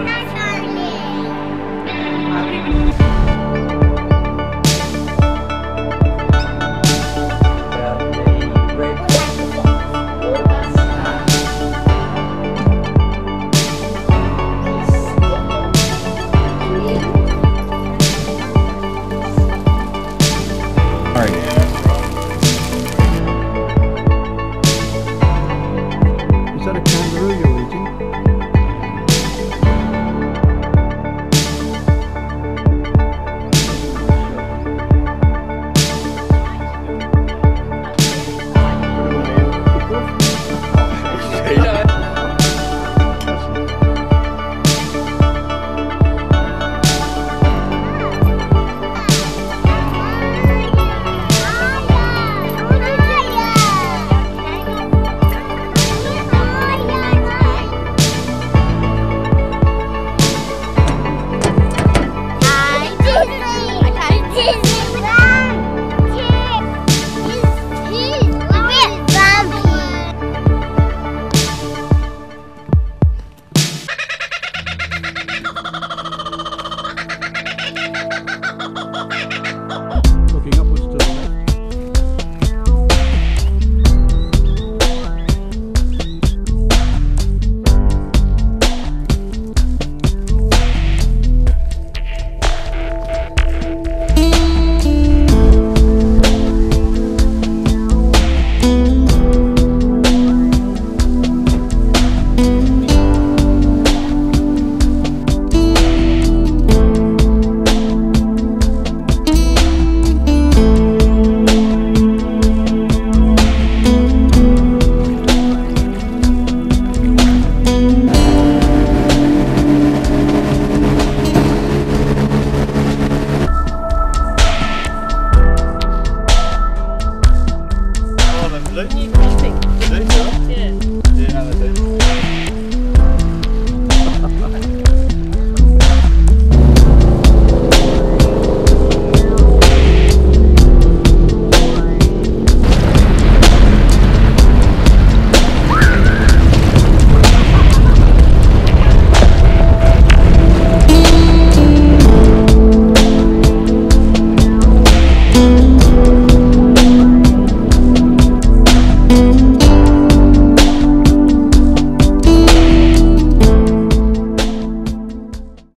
Nice.